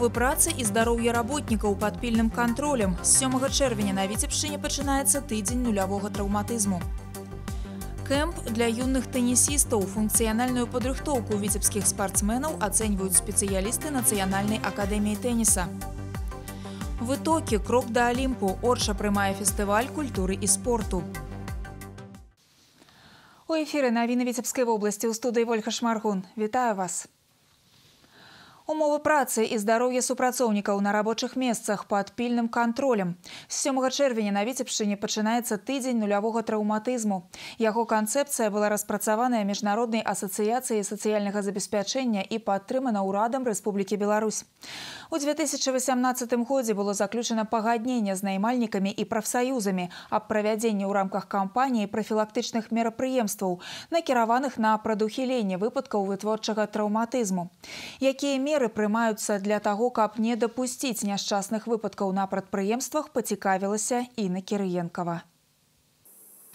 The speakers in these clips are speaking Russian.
умовы працы і здароўе работнікаў пад пільным кантролем. З 7 чэрвеня на Віцебшчыне пачынаецца тыдзень нулявога траўматызму. Кэмп для юных тэнісістаў функцыянальную падрыхтоўку віцебскіх спартсменаў ацэньваюць спецыялісты нацыянальнай акадэміі тэніса. Вытокі крок да алімпу Орша прымае фестываль культуры і спорту. У эфіры навіны віцебскай вобласці ў студыі Вольха Шмаргун. Вітаю вас. Умовы працы і здароўе супрацоўнікаў на рабочых месцах пад пільным кантролем. З 7 чэрвеня на Віцебшчыне пачынаецца тыдзень нулявога траўматызму. Яго канцэпцыя была распрацаваная міжнароднай асацыяцыяй сацыяльнага забеспячэння і падтрымана ўрадам Рэспублікі Беларусь. У 2018 годзе было заключана пагадненне з наймальнікамі і прафсаюзамі аб правядзенні ў рамках кампаніі прафілактычных мерапрыемстваў, накіраваных на прадухіленне выпадкаў вытворчага траўматызму. Якія меры прымаюцца для таго, каб не дапусціць няшчасных выпадкаў на прадпрыемствах, пацікавілася Інна Кірыенкава.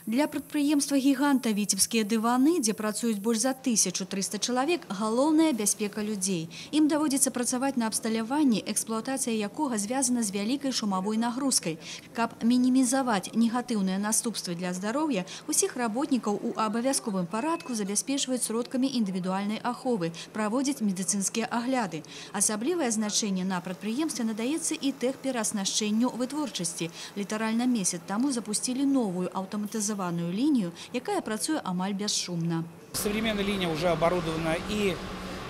Для прадпрыемства гіганта віцебскія дываны, дзе працуюць больш за 1300 чалавек, галоўная бяспека людзей. Ім даводзіцца працаваць на абсталяванні, эксплуатацыя якога звязана з вялікай шумавой нагрузкай. Каб мінімізаваць негатыўныя наступствы для здароўя, усіх работнікаў у абавязковым парадку забяспечваюць сродкамі індывідуальнай аховы, праводзяць медыцынскія агляды. Асаблівае значэнне на прадпрыемстве надаецца і тэхперааснашчэнню вытворчасці. Літаральна месяц таму запусцілі новую аўтаматызацыю автоматизованную линию, якая працуе амаль бесшумно. Современная линия уже оборудована и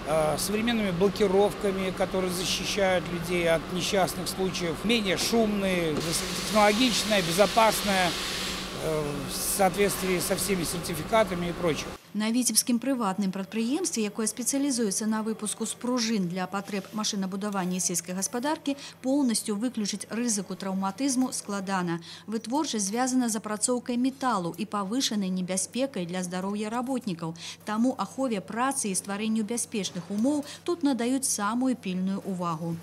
э, современными блокировками, которые защищают людей от несчастных случаев, менее шумные, технологичная, безопасная, в соответствии со всеми сертификатами и прочим. На віцебскім прыватным прадпрыемстве, якое спецыялізуецца на выпуску спружын для патрэб машынабудавання сельскай гаспадаркі, поўнасцю выключыць рызыку траўматызму складана. Вытворчасць звязана з апрацоўкай металу і павышанай небяспекай для здароўя работнікаў. Таму ахове працы і стварэнню бяспечных умоў тут надаюць самую пільную увагу.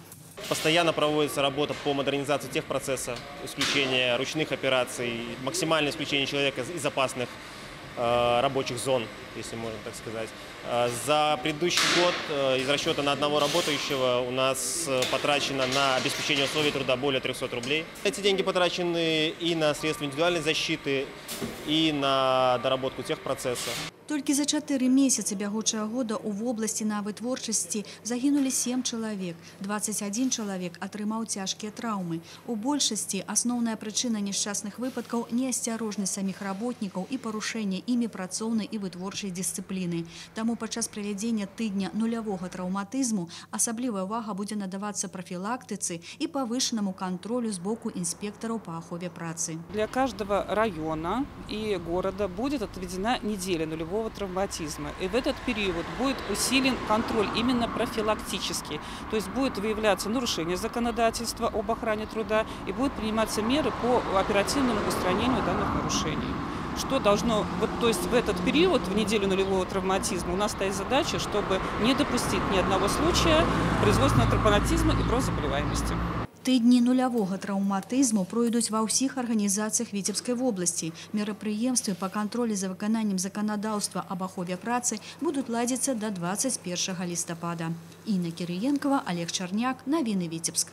Постоянно проводится работа по модернизации техпроцесса, исключение ручных операций, максимальное исключение человека из опасных Э, рабочих зон, если можно так сказать. Э, за предыдущий год э, из расчета на одного работающего у нас потрачено на обеспечение условий труда более 300 рублей. Эти деньги потрачены и на средства индивидуальной защиты, и на доработку техпроцесса. Толькі за чатыры месяцы бягучага года ў вобласці на вытворчасці загінулі сем чалавек. 21 чалавек атрымаў цяжкія траўмы. У большасці асноўная прычына несчастных выпадкаў неасцярожнасць саміх работнікаў і парушэнне імі працоўнай і вытворчай дысцыпліны. Таму падчас правядзення тыдня нулявога траўматызму асаблівая ўвага будзе надавацца прафілактыцы і павышанаму кантролю з боку інспектараў па ахове працы. Для каждого района и города будет отведена неделя нулевого болевого травматизма. И в этот период будет усилен контроль именно профилактический. То есть будет выявляться нарушение законодательства об охране труда и будут приниматься меры по оперативному устранению данных нарушений. Что должно, вот, то есть в этот период, в неделю нулевого травматизма, у нас стоит задача, чтобы не допустить ни одного случая производственного травматизма и заболеваемости. Тыдні нулявога траўматызму пройдуць ва ўсіх арганізацыях віцебскай вобласці. Мерапрыемствы па кантролі за выкананнем заканадаўства аб ахове працы будуць ладзіцца да 21 лістапада. Інна Кірыенкова, Олег Чарняк, навіны Віцебск.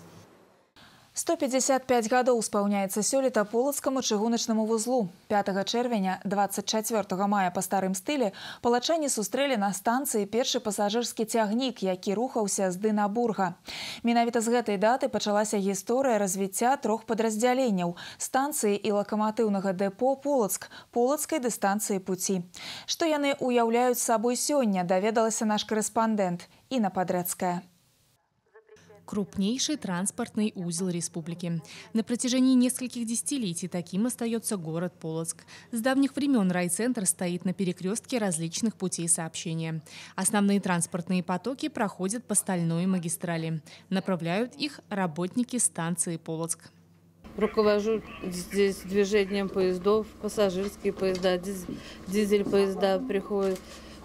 155 гадоў спаўняецца сёлета полацкаму чыгуначнаму вузлу. 5 чэрвеня 24 мая па старым стылі палачане сустрэлі на станцыі першы пасажырскі цягнік, які рухаўся з Дынабурга. Менавіта з гэтай даты пачалася гісторыя развіцця трох падраздзяленняў станцыі і лакаматыўнага дэпо полацк полацкай дыстанцыі пуці. Што яны ўяўляюць сабой сёння, даведалася наш корэспандэнт і на падрэцкая крупнейший транспортный узел республики. На протяжении нескольких десятилетий таким остается город Полоцк. С давних времен райцентр стоит на перекрестке различных путей сообщения. Основные транспортные потоки проходят по стальной магистрали. Направляют их работники станции Полоцк. Руковожу здесь движением поездов, пассажирские поезда, дизель поезда приходят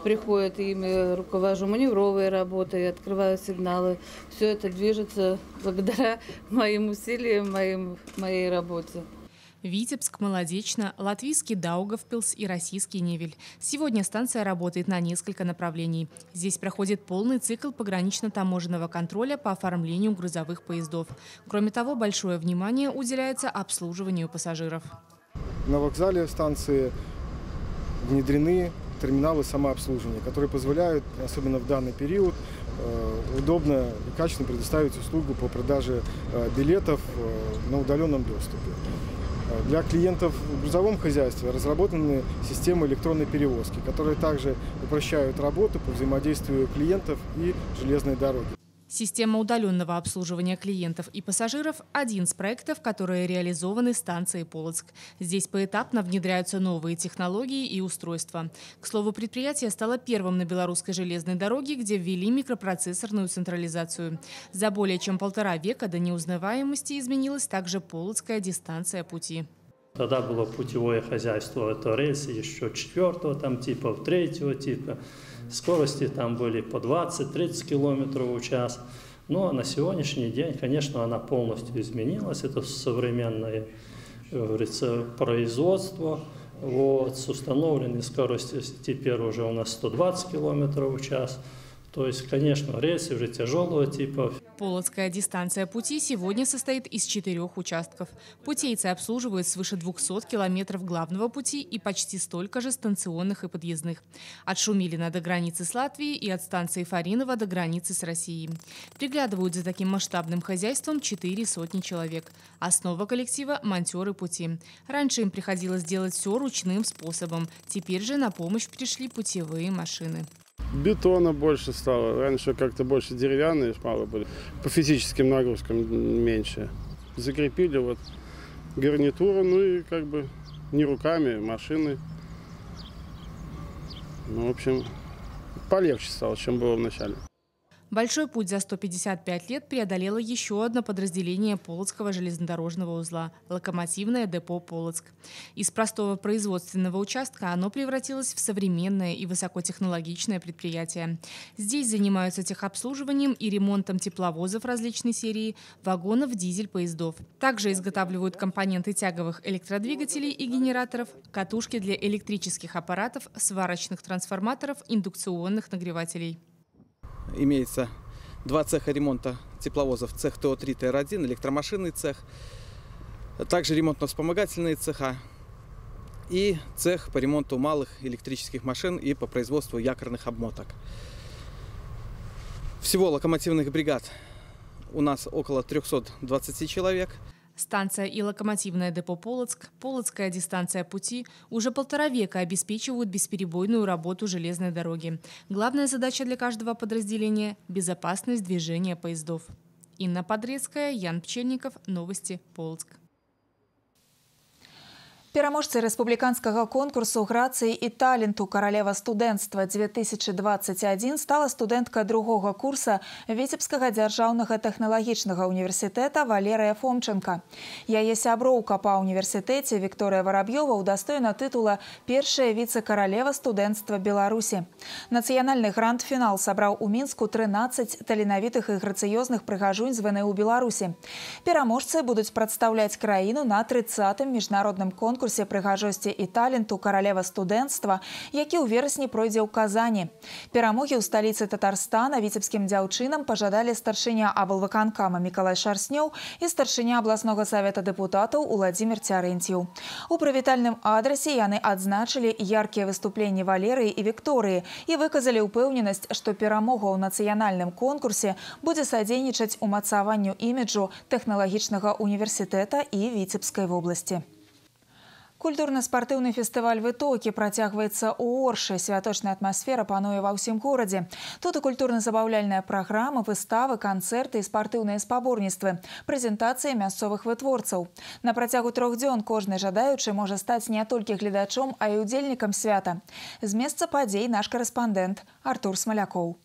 приходят, ими руковожу маневровые работы, открываю сигналы. Все это движется благодаря моим усилиям, моим, моей работе. Витебск, Молодечно, латвийский Даугавпилс и российский Невель. Сегодня станция работает на несколько направлений. Здесь проходит полный цикл погранично-таможенного контроля по оформлению грузовых поездов. Кроме того, большое внимание уделяется обслуживанию пассажиров. На вокзале станции внедрены терминалы самообслуживания, которые позволяют, особенно в данный период, э, удобно и качественно предоставить услугу по продаже э, билетов э, на удаленном доступе. Для клиентов в грузовом хозяйстве разработаны системы электронной перевозки, которые также упрощают работу по взаимодействию клиентов и железной дороги. Система удаленного обслуживания клиентов и пассажиров – один из проектов, которые реализованы станцией Полоцк. Здесь поэтапно внедряются новые технологии и устройства. К слову, предприятие стало первым на белорусской железной дороге, где ввели микропроцессорную централизацию. За более чем полтора века до неузнаваемости изменилась также полоцкая дистанция пути. Тогда было путевое хозяйство, это рельсы еще четвертого там типа, третьего типа. Скорости там были по 20-30 километров в час. Но на сегодняшний день, конечно, она полностью изменилась. Это современное, говорится, производство. Вот, с установленной скоростью теперь уже у нас 120 километров в час. То есть, конечно, рельсы уже тяжелого типа. Полоцкая дистанция пути сегодня состоит из четырех участков. Путейцы обслуживают свыше 200 километров главного пути и почти столько же станционных и подъездных. От Шумилина до границы с Латвией и от станции Фаринова до границы с Россией. Приглядывают за таким масштабным хозяйством четыре сотни человек. Основа коллектива – монтеры пути. Раньше им приходилось делать все ручным способом. Теперь же на помощь пришли путевые машины. Бетона больше стало. Раньше как-то больше деревянные шпалы были. По физическим нагрузкам меньше. Закрепили вот гарнитуру, ну и как бы не руками, машины. Ну, в общем, полегче стало, чем было в начале. Большой путь за 155 лет преодолело еще одно подразделение Полоцкого железнодорожного узла – локомотивное депо «Полоцк». Из простого производственного участка оно превратилось в современное и высокотехнологичное предприятие. Здесь занимаются техобслуживанием и ремонтом тепловозов различной серии, вагонов, дизель-поездов. Также изготавливают компоненты тяговых электродвигателей и генераторов, катушки для электрических аппаратов, сварочных трансформаторов, индукционных нагревателей имеется два цеха ремонта тепловозов. Цех ТО-3, ТР-1, электромашинный цех. Также ремонтно-вспомогательные цеха. И цех по ремонту малых электрических машин и по производству якорных обмоток. Всего локомотивных бригад у нас около 320 человек – Станция и локомотивное депо «Полоцк», Полоцкая дистанция пути уже полтора века обеспечивают бесперебойную работу железной дороги. Главная задача для каждого подразделения – безопасность движения поездов. Инна Подрецкая, Ян Пчельников, Новости, Полоцк. Пераможцы рэспубліканскага конкурсу грацыі і таленту каралева студэнцтва 2021 стала студэнтка другога курса віцебскага дзяржаўнага тэхналагічнага універсітэта Валерыя Фомченко. Яе сяброўка па універсітэце Вікторыя Вараб'ёва ўдастоена тытула першая віцэ-каралева студэнцтва Беларусі. Нацыянальны гранд-фінал сабраў у мінску 13 таленавітых і грацыёзных прыгажунь з ВНУ Беларусі. Пераможцы будуць прадстаўляць краіну на 30 міжнародным конкурсе конкурсе прыгажосці і таленту каралева студэнцтва, які ў верасні пройдзе ў казані. Перамогі ў сталіцы Татарстана віцебскім дзяўчынам пажадалі старшыня аблвыканкама Мікалай Шарснёў і старшыня абласнога савета дэпутатаў Уладзімир Цярэнціў. У прывітальным адрасе яны адзначылі яркія выступленні Валерыі і Вікторыі і выказалі ўпэўненасць, што перамога ў нацыянальным конкурсе будзе садзейнічаць умацаванню іміджу тэхналагічнага універсітэта і віцебскай вобласці. Культурна-спартыўны фестываль вытокі працягваецца ў оршы. Святочная атмасфера пануе ва ўсім горадзе. Тут і культурна-забаўляльная праграма, выставы, канцэрты і спартыўныя спаборніцтвы, прэзентацыі мясцовых вытворцаў. На працягу трох дзён кожны жадаючы можа стаць не толькі гледачом, а і удзельнікам свята. З месца падзей наш карэспандэнт Артур Смалякоў.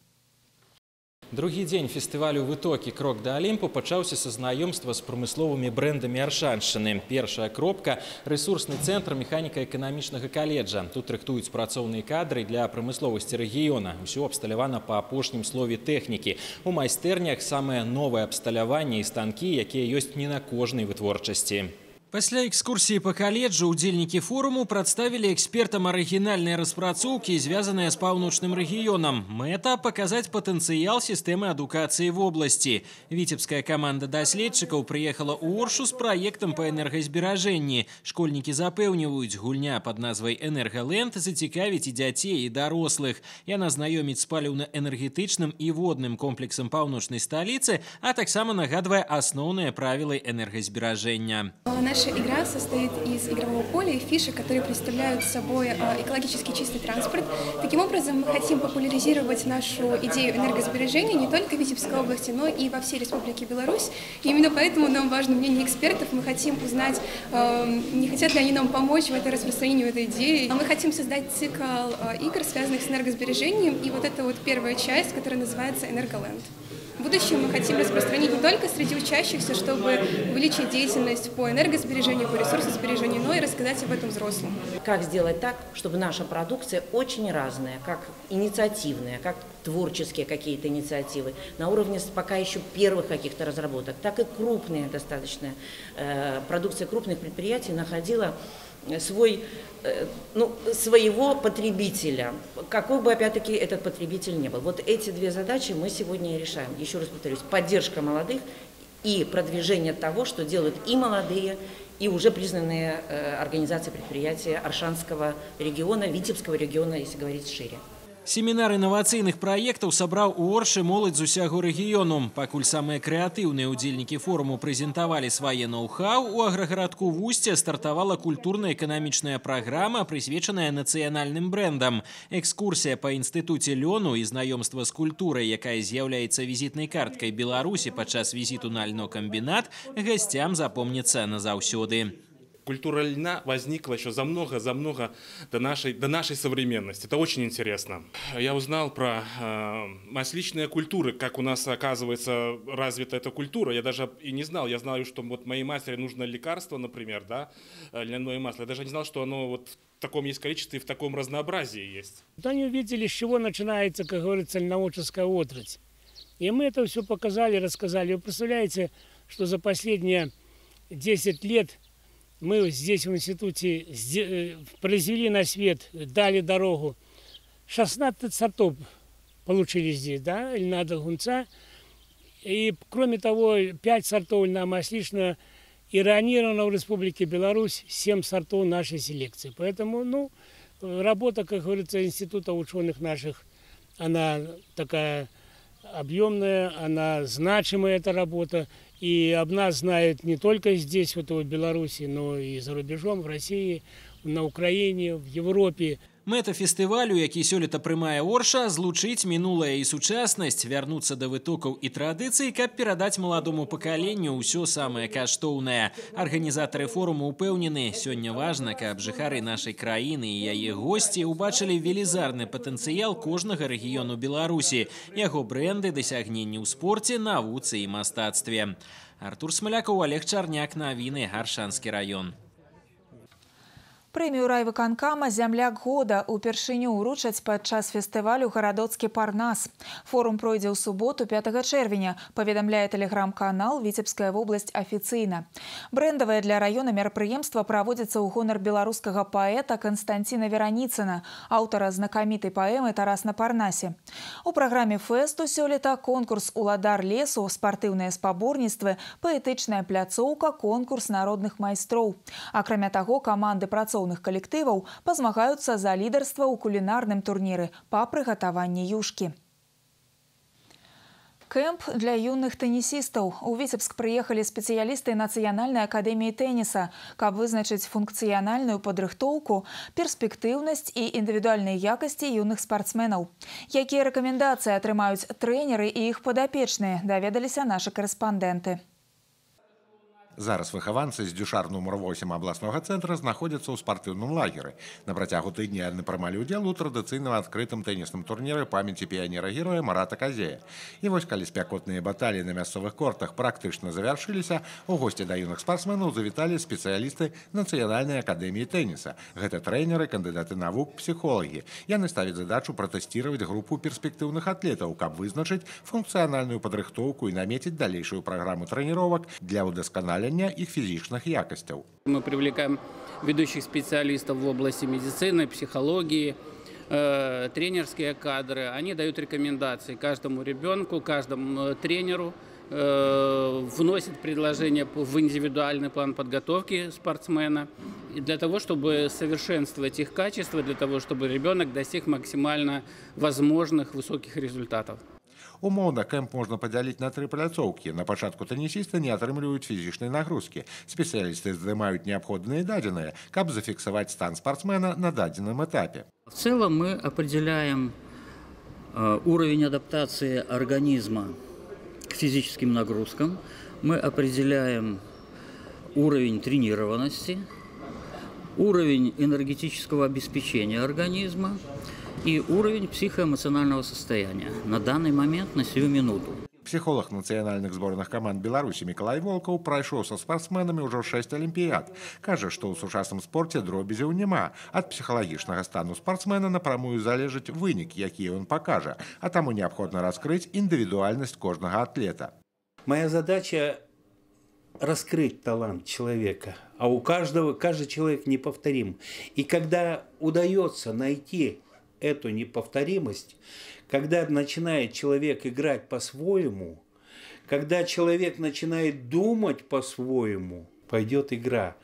Другі дзень фестывалю вытокі крок да алімпу пачаўся са знаёмства з прамысловымі брэндамі аршаншчыны. Першая кропка рэсурсны цэнтр механіка-эканамічнага каледжа. Тут рыхтуюць працоўныя кадры для прамысловасці рэгіёна. Усё абсталявана па апошнім слове тэхнікі. У майстэрнях самае новае абсталяванне і станкі, якія ёсць не на кожнай вытворчасці. Пасля экскурсии по колледжу удзельнікі форуму прадставілі экспертам арыгінальныя распрацоўкі, звязаныя з паўночным рэгіёнам. Мэта паказаць патэнцыял сістэмы адукацыі в области. Віцебская каманда даследчыкаў прыехала ў Оршу з праектам па энергазберажэнні. Школьнікі запэўніваюць, гульня пад назвай «Энергаленд» зацікавіць і дзяцей, і дарослых. Яна знаёміць з паліўна-энергетычным і водным комплексам паўночнай сталіцы, а таксама нагадвае асноўныя правілы энергазберажэння. Наша игра состоит из игрового поля и фишек, которые представляют собой э, экологически чистый транспорт. Таким образом, мы хотим популяризировать нашу идею энергосбережения не только в Витебской области, но и во всей Республике Беларусь. И именно поэтому нам важно мнение экспертов. Мы хотим узнать, э, не хотят ли они нам помочь в этой распространении этой идеи. А мы хотим создать цикл игр, связанных с энергосбережением. И вот это вот первая часть, которая называется «Энерголенд». В будущем мы хотим распространить не только среди учащихся, чтобы увеличить деятельность по энергосбережению, по ресурсосбережению, но и рассказать об этом взрослым. Как сделать так, чтобы наша продукция очень разная, как инициативная, как творческие какие-то инициативы, на уровне пока еще первых каких-то разработок, так и крупная достаточно э, продукция крупных предприятий находила свой, э, ну, своего потребителя, какой бы, опять-таки, этот потребитель не был. Вот эти две задачи мы сегодня и решаем. Еще раз повторюсь, поддержка молодых и продвижение того, что делают и молодые, и уже признанные э, организации предприятия Аршанского региона, Витебского региона, если говорить шире. Семінар інавацыйных праектаў сабраў у Оршы моладзь з усяго рэгіёну. Пакуль самыя крэатыўныя ўдзельнікі форуму прэзентавалі свае ноу-хау, у аграгарадку Вусце стартавала культурна-эканамічная праграма, прысвечаная нацыянальным брэндам. Экскурсія па інстытуце лёну і знаёмства з культурай, якая з'яўляецца візітнай карткай Беларусі падчас візіту на льнокамбінат, гасцям запомніцца назаўсёды культура льна возникла еще за много, за много до нашей, до нашей современности. Это очень интересно. Я узнал про э, масличные культуры, как у нас, оказывается, развита эта культура. Я даже и не знал. Я знаю, что вот моей матери нужно лекарство, например, да, э, льняное масло. Я даже не знал, что оно вот в таком есть количестве и в таком разнообразии есть. Вот они увидели, с чего начинается, как говорится, льноводческая отрасль. И мы это все показали, рассказали. Вы представляете, что за последние 10 лет мы здесь в институте э, произвели на свет, дали дорогу. 16 сортов получили здесь, да, льна долгунца. И, кроме того, 5 сортов льна масличного иронировано в Республике Беларусь 7 сортов нашей селекции. Поэтому, ну, работа, как говорится, института ученых наших, она такая объемная, она значимая, эта работа. И об нас знают не только здесь, вот в Беларуси, но и за рубежом, в России, на Украине, в Европе. Мэта фестывалю, які сёлета прымае Орша, злучыць мінулае і сучаснасць, вярнуцца да вытокаў і традыцый, каб перадаць маладому пакаленню ўсё самае каштоўнае. Арганізатары форуму ўпэўнены, сёння важна, каб жыхары нашай краіны і яе госці ўбачылі велізарны патэнцыял кожнага рэгіёну Беларусі, яго брэнды, дасягненні ў спорце, навуцы і мастацтве. Артур Смалякаў, Олег Чарняк, навіны, Гаршанскі раён. Прэмію райвыканкама зямляк года упершыню ўручаць падчас фестывалю гарадоцкі парнас. Форум пройдзе ў суботу 5 чэрвеня, паведамляе тэлеграм-канал Віцебская вобласць афіцыйна. Брэндавае для раёна мерапрыемства праводзіцца ў гонар беларускага паэта Канстанціна Вераніцына, аўтара знакамітай паэмы Тарас на парнасе. У праграме фэсту сёлета конкурс уладар лесу, спартыўныя спаборніцтвы, паэтычная пляцоўка, конкурс народных майстроў. Акрамя таго, каманды працоўных працоўных калектываў пазмагаюцца за лідарства ў кулінарным турніры па прыгатаванні юшкі. Кэмп для юных тэнісістаў. У Віцебск прыехалі спецыялісты нацыянальнай акадэміі тэніса, каб вызначыць функцыянальную падрыхтоўку, перспектыўнасць і індывідуальныя якасці юных спартсменаў. Якія рэкамендацыі атрымаюць трэнеры і іх падапечныя, даведаліся нашы карэспандэнты. Зараз выхаванцы з дзюшар нумар 8 абласнога цэнтра знаходзяцца ў спартыўным лагеры. На працягу тыдня яны прымалі ўдзел у традыцыйным адкрытым тэнісным турніры памяці піянера героя Марата Казея. І вось калі спякотныя баталіі на мясцовых кортах практычна завяршыліся, у госці да юных спартсменаў завіталі спецыялісты нацыянальнай акадэміі тэніса. Гэта трэнеры, кандыдаты навук, псіхолагі. Яны ставяць задачу пратэсціраваць групу перспектыўных атлетаў, каб вызначыць функцыянальную падрыхтоўку і намеціць далейшую праграму трэніровак для ўдасканалення удасягнення іх фізічных якасцяў. Мы привлекаем ведущих специалистов в области медицины, психологии, э, тренерские кадры. Они дают рекомендации каждому ребенку, каждому э, тренеру, э, вносят предложения в индивидуальный план подготовки спортсмена для того, чтобы совершенствовать их качество, для того, чтобы ребенок достиг максимально возможных высоких результатов. Умоўна кэмп можна падзяліць на тры пляцоўкі. На пачатку тэнісісты не атрымліваюць фізічнай нагрузкі. Спецыялісты здымаюць неабходныя дадзеныя, каб зафіксаваць стан спортсмена на дадзеным этапе. В целом мы определяем э, уровень адаптации организма к физическим нагрузкам, мы определяем уровень тренированности, уровень энергетического обеспечения организма и уровень психоэмоционального состояния на данный момент, на сию минуту. Психолог нацыянальных зборных каманд Беларусі Миколай Волкаў прайшоў са спартсменамі ўжо шэсць алімпіяд. Кажа, што ў сучасным спорце дробязяў няма. Ад псіхалагічнага стану спартсмена напрамую залежыць вынік, які ён пакажа, а таму неабходна раскрыць індывідуальнасць кожнага атлета. Моя задача раскрыть талант человека, а у каждого, каждый человек неповторим. И когда удается найти эту неповторимость, когда начинает человек играть по-своему, когда человек начинает думать по-своему, пойдет игра.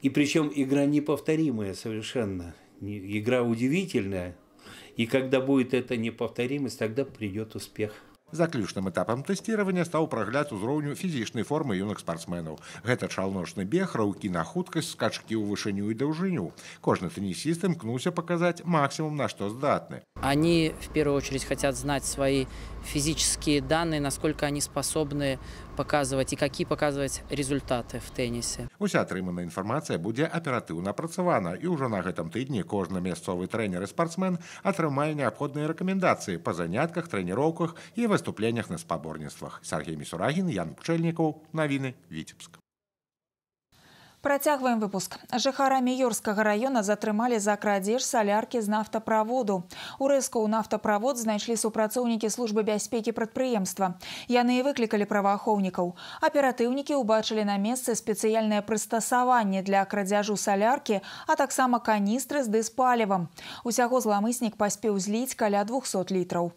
И причем игра неповторимая совершенно, игра удивительная. И когда будет эта неповторимость, тогда придет успех Заключным этапам тэсціравання стаў прагляд узроўню фізічнай формы юных спартсменаў. Гэта чалночны бег, раўкі на хуткасць, скачкі ў вышыню і даўжыню. Кожны тэнісіст імкнуўся паказаць максимум, на што здатны. Они в первую очередь хотят знать свои физические данные, насколько они способны показывать и какие показывать результаты в теннисе. Уся атрыманая інфармацыя будзе аператыўна апрацавана і ўжо на гэтым тыдні кожны мясцовы трэнер і спартсмен атрымае неабходныя рэкамендацыі па занятках, трэніроўках і выступленнях на спаборніцтвах. Сергей Місурагін, Ян Пчэльнікаў, навіны Віцебск. Працягваем выпуск. Жыхара Міёрскага района затрымалі за крадзеж саляркі з нафтаправоду. У рэзку ў нафтаправод знайшлі супрацоўнікі службы бяспекі прадпрыемства. Яны і выклікалі праваахоўнікаў. Аператыўнікі ўбачылі на месцы спецыяльнае прыстасаванне для крадзяжу саляркі, а таксама каністры з дыспалівам. Усяго зламыснік паспеў зліць каля 200 літраў.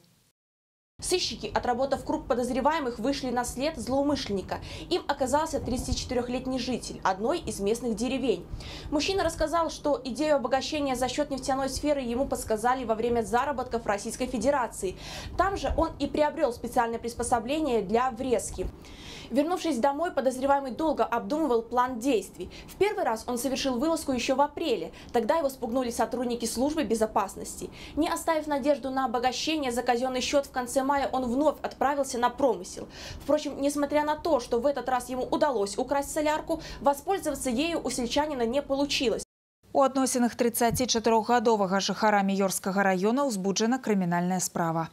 Сыщики, отработав круг подозреваемых, вышли на след злоумышленника. Им оказался 34-летний житель одной из местных деревень. Мужчина рассказал, что идею обогащения за счет нефтяной сферы ему подсказали во время заработков Российской Федерации. Там же он и приобрел специальное приспособление для врезки. Вернувшись домой, подозреваемый долго обдумывал план действий. В первый раз он совершил вылазку еще в апреле. Тогда его спугнули сотрудники службы безопасности. Не оставив надежду на обогащение за казенный счет, в конце мая он вновь отправился на промысел. Впрочем, несмотря на то, что в этот раз ему удалось украсть солярку, воспользоваться ею у сельчанина не получилось. У адносінах 34гадовага жыхара Міёрскага района ўзбуджана крымінальная справа.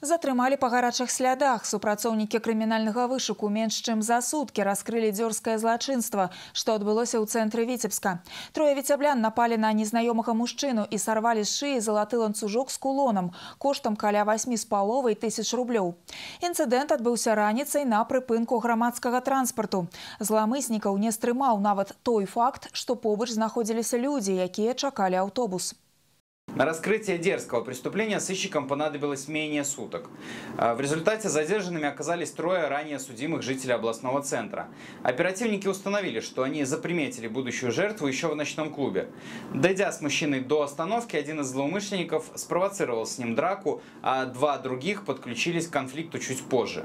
Затрымалі па гарачых слядах. Супрацоўнікі крымінальнага вышуку менш чым за суткі раскрылі дзёрскае злачынства, што адбылося ў цэнтры віцебска. Трое віцяблян напалі на незнаёмага мужчыну і сарвалі з шыі залаты ланцужок з кулонам, коштам каля 8 з паловай тысяч рублёў. Інцыдэнт адбыўся раніцай на прыпынку грамадскага транспарту. Зламыснікаў не стрымаў нават той факт, што побач знаходзіліся людзі, якія чакалі аўтобус. На раскрытие дерзкого преступления сыщикам понадобилось менее суток. А, в результате задержанными оказались трое ранее судимых жителей областного центра. Оперативники установили, что они заприметили будущую жертву еще в ночном клубе. Дойдя с мужчиной до остановки, один из злоумышленников спровоцировал с ним драку, а два других подключились к конфликту чуть позже.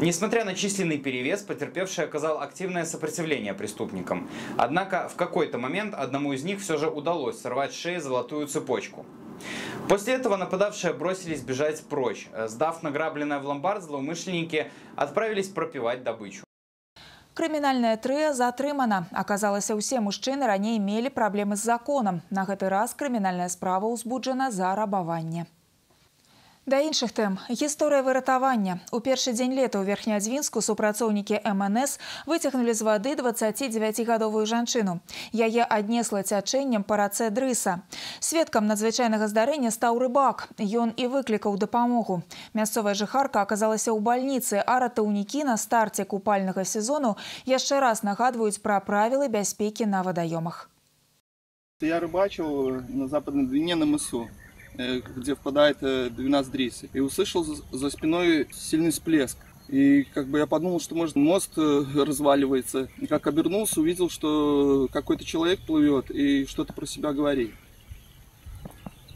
Несмотря на численный перевес, потерпевший оказал активное сопротивление преступникам. Однако в какой-то момент одному из них все же удалось сорвать с шеи золотую цепочку. После этого нападавшие бросились бежать прочь. Сдав награбленное в ломбард, злоумышленники отправились пропивать добычу. Крымінальная трыя затрымана. Аказалася, ўсе мужчыны раней мелі праблемы з законам. На гэты раз крымінальная справа ўзбуджана за рабаванне. Да іншых тэм гісторыя выратавання у першы дзень лета ў верхнядзвінску супрацоўнікі МНС выцягнулі з вады 29гадовую жанчыну. Яе аднесла цячэннем па рацэ дрыса. Сведкам надзвычайнага здарэння стаў рыбак. Ён і выклікаў дапамогу. Мясцовая жыхарка аказалася ў бальніцы, а ратаўнікі на старце купальнага сезону яшчэ раз нагадваюць пра правілы бяспекі на вадаёмах. Я рыбачил на западной Двине на мысу. Э, где впадает 12 э, дрис. И услышал за спиной сильный всплеск. И как бы я подумал, что может мост э, разваливается. И как обернулся, увидел, что какой-то человек плывет и что-то про себя говорит.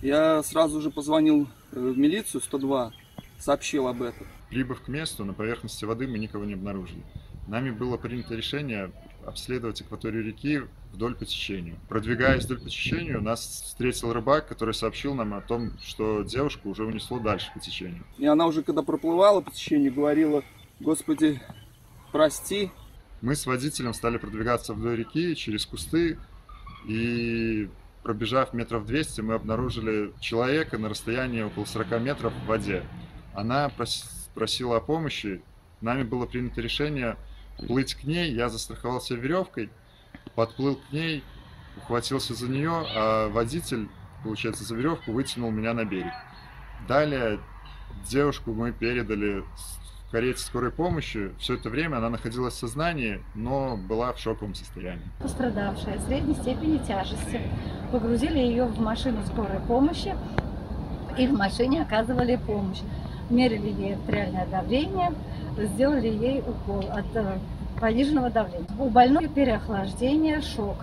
Я сразу же позвонил в милицию 102, сообщил об этом. Прибыв к месту, на поверхности воды мы никого не обнаружили. Нами было принято решение обследовать акваторию реки вдоль по течению. Продвигаясь вдоль по течению, нас встретил рыбак, который сообщил нам о том, что девушку уже унесло дальше по течению. И она уже, когда проплывала по течению, говорила, «Господи, прости». Мы с водителем стали продвигаться вдоль реки через кусты, и пробежав метров 200, мы обнаружили человека на расстоянии около 40 метров в воде. Она просила о помощи, нами было принято решение плыть к ней, я застраховался веревкой, подплыл к ней, ухватился за нее, а водитель, получается, за веревку вытянул меня на берег. Далее девушку мы передали в карете скорой помощи. Все это время она находилась в сознании, но была в шоковом состоянии. Пострадавшая средней степени тяжести. Погрузили ее в машину скорой помощи и в машине оказывали помощь. Мерили ей артериальное давление, сделали ей укол от э, пониженного давления. У больной переохлаждение, шок.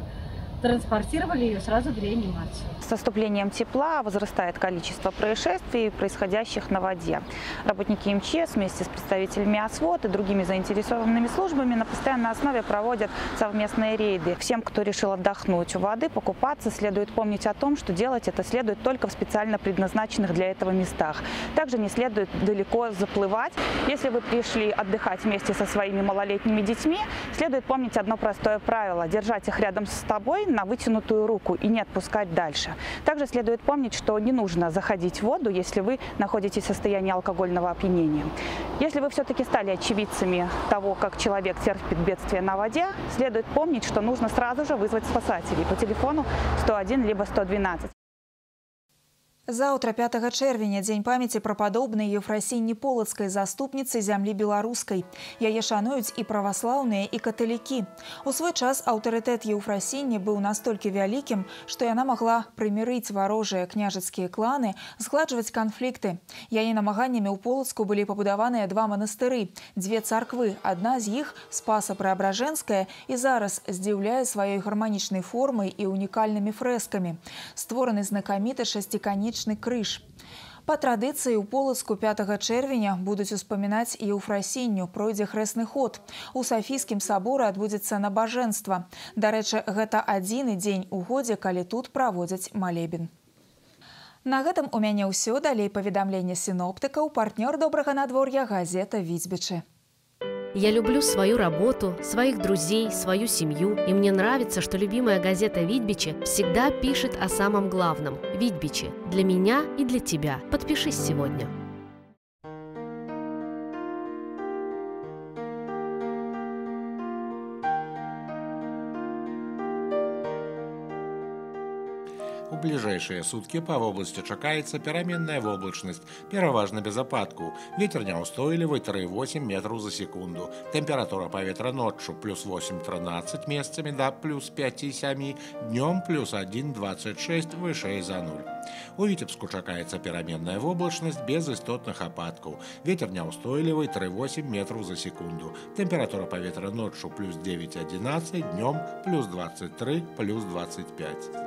Транспортировали ее сразу в реанимацию. С наступлением тепла возрастает количество происшествий, происходящих на воде. Работники МЧС вместе с представителями ОСВОД и другими заинтересованными службами на постоянной основе проводят совместные рейды. Всем, кто решил отдохнуть у воды, покупаться, следует помнить о том, что делать это следует только в специально предназначенных для этого местах. Также не следует далеко заплывать. Если вы пришли отдыхать вместе со своими малолетними детьми, следует помнить одно простое правило – держать их рядом с тобой на вытянутую руку и не отпускать дальше. Также следует помнить, что не нужно заходить в воду, если вы находитесь в состоянии алкогольного опьянения. Если вы все-таки стали очевидцами того, как человек терпит бедствие на воде, следует помнить, что нужно сразу же вызвать спасателей по телефону 101 либо 112. Заўтра 5 чэрвеня дзень памяці пра падобнай еўфрасінні полацкай заступніцы зямлі беларускай. Яе шануюць і праваслаўныя і каталікі. У свой час аўтарытэт еўфрасінні быў настолькі вялікім, што яна магла прымірыць варожыя княжацкія кланы, згладжваць канфлікты. Яе намаганнямі ў полацку былі пабудаваныя два манастыры, дзве царквы. Адна з іх спаса Преабражэнская і зараз здзіўляе сваёй гарманічнай формай і унікальнымі фрэскамі. Створаны знакаміты шасціканічны Сімвалічны крыж. Па традыцыі ў полацку 5 чэрвеня будуць успамінаць і ў фрасінню пройдзе хрэсны ход. У сафійскім саборы адбудзецца набажэнства. Дарэчы, гэта адзіны дзень у годзе, калі тут праводзяць малебен. На гэтым у мяне ўсё далей паведамлення сіноптыкаў партнёр добрага надвор'я газета Віцьбічы. Я люблю свою работу, своих друзей, свою семью, и мне нравится, что любимая газета «Видбичи» всегда пишет о самом главном – «Видбичи» для меня и для тебя. Подпишись сегодня. У ближайшие сутки по области чакаецца пераменная воблачнасць, пераважна без ападкаў. Ветер няўстойлівы 3,8 метров за секунду. Температура паветра ноччу плюс 8-13 месцамі да плюс 5,7, днём плюс 1,26 вышэй за 0. У Віцебску чакаецца пераменная воблачнасць без істотных ападкаў. Ветер няўстойлівы 3,8 метров за секунду. Температура паветра ноччу плюс 9-11, днём плюс 23 плюс 25.